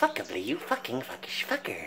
fuckably, you fucking fuckish fucker.